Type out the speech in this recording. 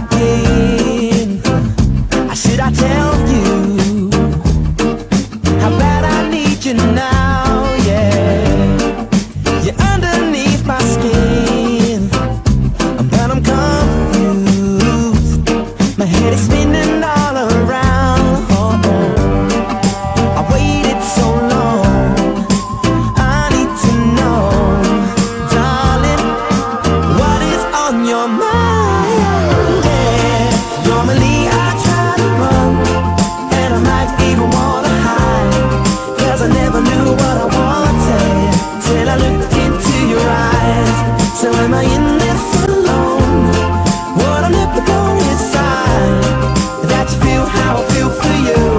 again. Should I tell you how bad I need you now? Yeah, you're underneath my skin, but I'm confused. My head is spinning all around. I waited so long. I need to know, darling, what is on your mind? So am I in this alone? What I'm never going inside. That you feel how I feel for you.